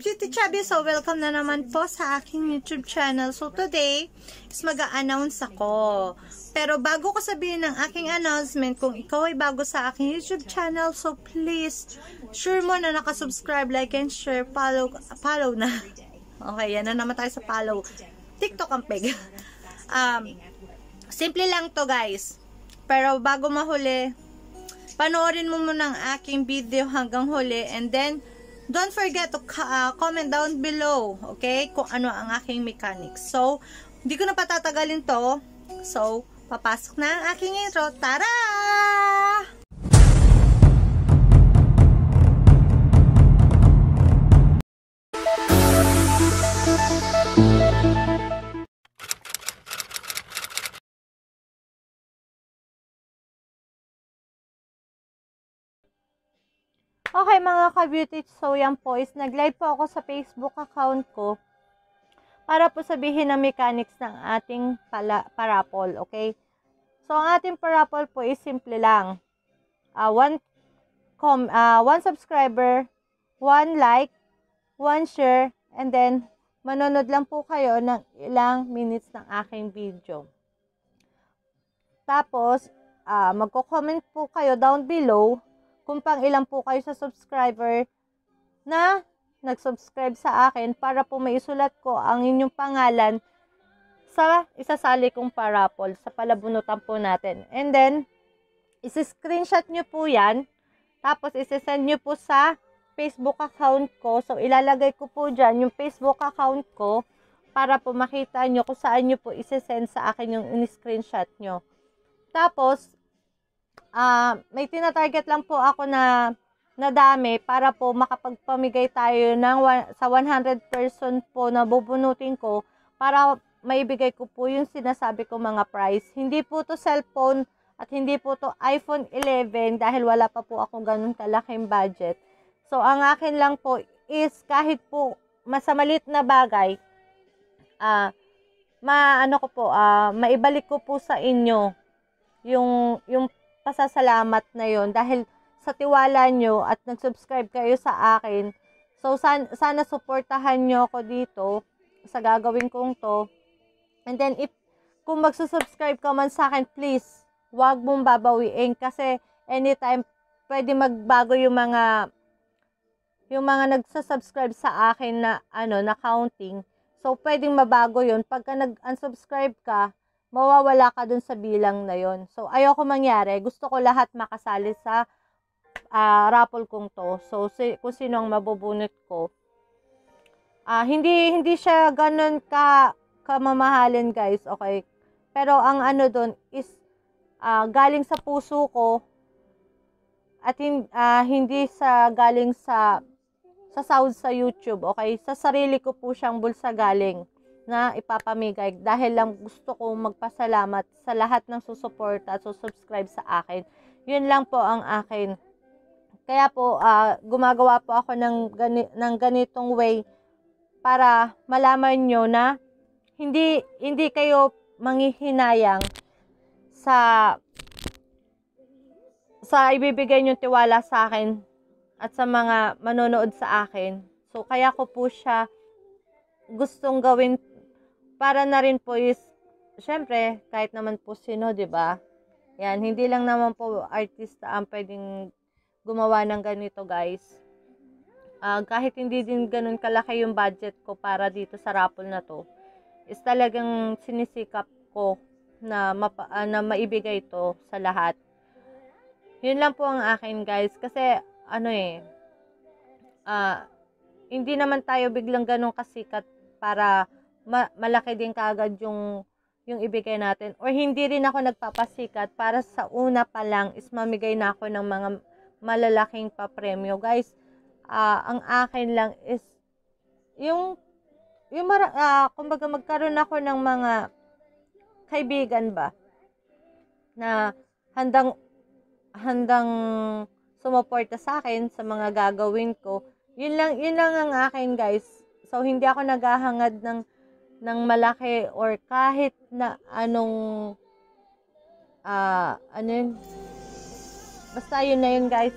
Beauty Chubby, so welcome na naman po sa aking YouTube channel. So today, is mag-a-announce ako. Pero bago ko sabihin ng aking announcement, kung ikaw ay bago sa aking YouTube channel, so please, sure mo na nakasubscribe, like, and share, follow, follow na. Okay, yan na naman tayo sa follow. TikTok ang peg. um, simple lang to guys. Pero bago mahuli, panoorin mo muna ang aking video hanggang huli and then, Don't forget to uh, comment down below, okay, kung ano ang aking mechanics. So, hindi ko na patatagalin to. So, papasok na ang aking intro. Tara! Okay mga ka-beauty, so yan po is nag-live po ako sa Facebook account ko para po sabihin ang mechanics ng ating pala, parapol, okay? So ang ating parapol po is simple lang. Uh, one, com, uh, one subscriber, one like, one share, and then manonood lang po kayo ng ilang minutes ng aking video. Tapos, uh, magko-comment po kayo down below kung pang ilan po kayo sa subscriber na nag-subscribe sa akin para po maisulat ko ang inyong pangalan sa isasali kong parapol sa palabunutan po natin. And then, isi-screenshot nyo po yan. Tapos, isi-send nyo po sa Facebook account ko. So, ilalagay ko po dyan yung Facebook account ko para po makita nyo kung saan nyo po isi-send sa akin yung in-screenshot nyo. Tapos, uh, may tina-target lang po ako na na dami para po makapagpamigay tayo ng sa 100 person po na bubunutin ko para maibigay ko po yung sinasabi ko mga price. Hindi po to cellphone at hindi po to iPhone 11 dahil wala pa po akong ganun kalaking budget. So, ang akin lang po is kahit po masamalit na bagay, ah, uh, maano ko po, uh, maibalik ko po sa inyo yung yung pasasalamat na yon dahil sa tiwala nyo at nag-subscribe kayo sa akin. So, san, sana suportahan nyo ako dito sa gagawin kong to. And then, if kung magsusubscribe ka man sa akin, please, wag mong babawiin kasi anytime pwede magbago yung mga yung mga nagsa-subscribe sa akin na ano na counting. So pwedeng mabago 'yon pagka nag-unsubscribe ka mawawala ka dun sa bilang na yon. So, ayoko mangyari. Gusto ko lahat makasali sa uh, raffle kong to. So, si, kung sino ang mabubunot ko. Uh, hindi, hindi siya ganun ka, kamamahalin, guys. Okay? Pero, ang ano dun is, uh, galing sa puso ko, at uh, hindi sa galing sa sa sound sa YouTube, okay? Sa sarili ko po siyang bulsa galing na ipapamigay dahil lang gusto ko magpasalamat sa lahat ng susuporta at susubscribe sa akin. Yun lang po ang akin. Kaya po, uh, gumagawa po ako ng, gani- ng ganitong way para malaman nyo na hindi, hindi kayo manghihinayang sa sa ibibigay nyo tiwala sa akin at sa mga manonood sa akin. So, kaya ko po siya gustong gawin para na rin po is, syempre, kahit naman po sino, di ba? Yan, hindi lang naman po artista ang pwedeng gumawa ng ganito, guys. Uh, kahit hindi din ganun kalaki yung budget ko para dito sa raffle na to, is talagang sinisikap ko na, mapa, uh, na maibigay to sa lahat. Yun lang po ang akin, guys. Kasi, ano eh, uh, hindi naman tayo biglang ganun kasikat para ma- malaki din kaagad yung yung ibigay natin. Or hindi rin ako nagpapasikat para sa una pa lang is mamigay na ako ng mga malalaking papremyo. Guys, uh, ang akin lang is yung yung mara, uh, kumbaga magkaroon ako ng mga kaibigan ba na handang handang sumuporta sa akin sa mga gagawin ko. Yun lang, yun lang ang akin, guys. So, hindi ako naghahangad ng ng malaki or kahit na anong uh, ano yun, basta yun na yun guys